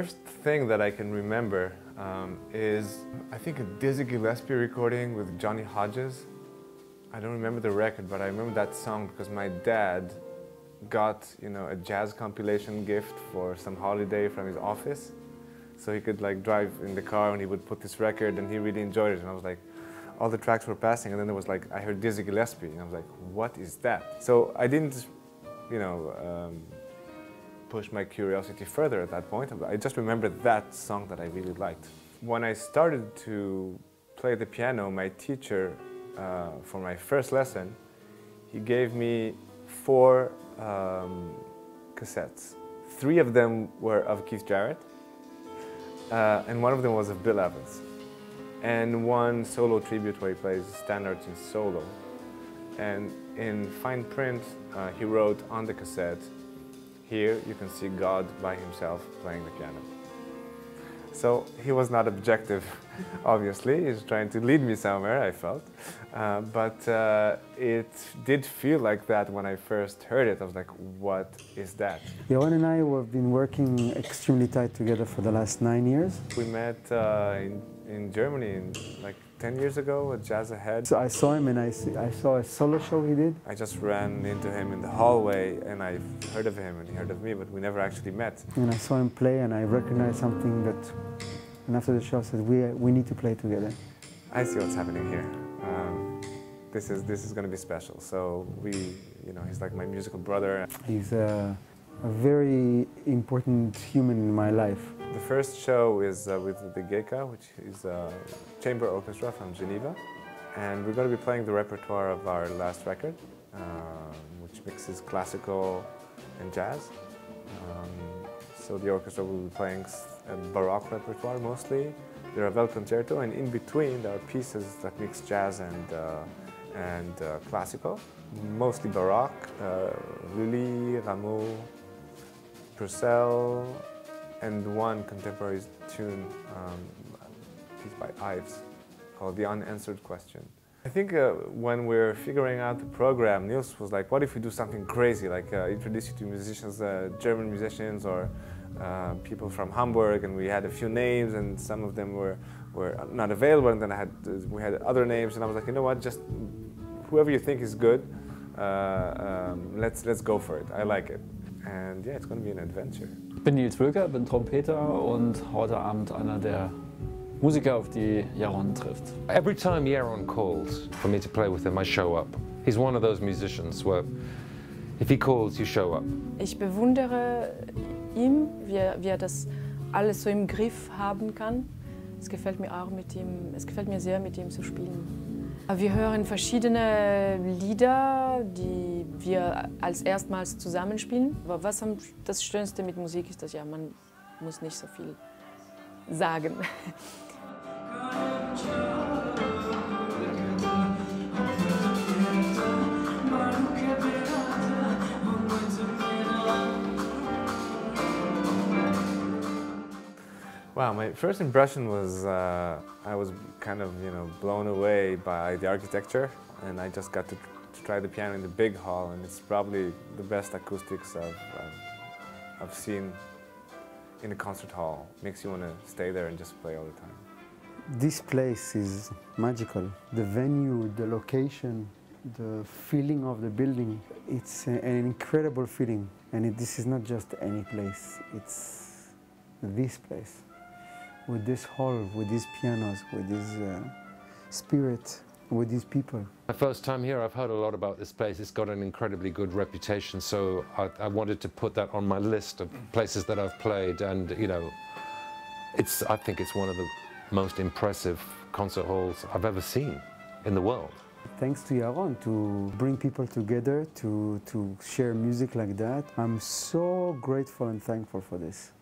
first thing that I can remember um, is, I think, a Dizzy Gillespie recording with Johnny Hodges. I don't remember the record, but I remember that song because my dad got, you know, a jazz compilation gift for some holiday from his office. So he could like drive in the car and he would put this record and he really enjoyed it. And I was like, all the tracks were passing and then there was like, I heard Dizzy Gillespie and I was like, what is that? So I didn't, you know, um, push my curiosity further at that point. I just remembered that song that I really liked. When I started to play the piano, my teacher, uh, for my first lesson, he gave me four um, cassettes. Three of them were of Keith Jarrett, uh, and one of them was of Bill Evans, and one solo tribute where he plays standards in solo. And in fine print, uh, he wrote on the cassette, here you can see God by himself playing the piano. So he was not objective, obviously. He's trying to lead me somewhere, I felt. Uh, but uh, it did feel like that when I first heard it. I was like, what is that? Yaron and I have been working extremely tight together for the last nine years. We met uh, in, in Germany in, like 10 years ago at Jazz Ahead. So I saw him and I, see, I saw a solo show he did. I just ran into him in the hallway and I heard of him and he heard of me, but we never actually met. And I saw him play and I recognized something that, and after the show I said, we, we need to play together. I see what's happening here. Um, this is, this is going to be special. So we, you know, he's like my musical brother. He's a, a very important human in my life. The first show is uh, with the GECA, which is a chamber orchestra from Geneva. And we're going to be playing the repertoire of our last record, uh, which mixes classical and jazz. Um, so the orchestra will be playing a Baroque repertoire mostly, the Ravel Concerto, and in between there are pieces that mix jazz and, uh, and uh, classical, mostly Baroque, uh, Lully, Rameau, Purcell, and one contemporary tune, um, piece by Ives, called The Unanswered Question. I think uh, when we're figuring out the program, Niels was like, what if we do something crazy, like uh, introduce you to musicians, uh, German musicians or uh, people from Hamburg, and we had a few names, and some of them were, were not available, and then I had, we had other names, and I was like, you know what, just whoever you think is good, uh, um, let's, let's go for it. I like it. And yeah, it's going to be an adventure. Ich bin Nils Wölker, bin Trompeter und heute Abend einer der Musiker, auf die Jaron trifft. Every time Yaron calls for me to play with him, I show up. He's one of those musicians where if he calls, you show up. Ich bewundere ihn, wie er, wie er das alles so im Griff haben kann. Es gefällt mir auch mit ihm, es gefällt mir sehr, mit ihm zu spielen. Wir hören verschiedene Lieder, die wir als erstmals zusammenspielen. Aber was am, das Schönste mit Musik ist, dass ja, man muss nicht so viel sagen. Wow, my first impression was uh, I was kind of you know blown away by the architecture, and I just got to, to try the piano in the big hall, and it's probably the best acoustics I've, I've, I've seen in a concert hall. Makes you want to stay there and just play all the time. This place is magical. The venue, the location, the feeling of the building, it's an incredible feeling. And it, this is not just any place, it's this place. With this hall, with these pianos, with this uh, spirit, with these people. My first time here, I've heard a lot about this place. It's got an incredibly good reputation, so I, I wanted to put that on my list of places that I've played. And you know, it's I think it's one of the most impressive concert halls I've ever seen in the world. Thanks to Yaron to bring people together, to, to share music like that. I'm so grateful and thankful for this.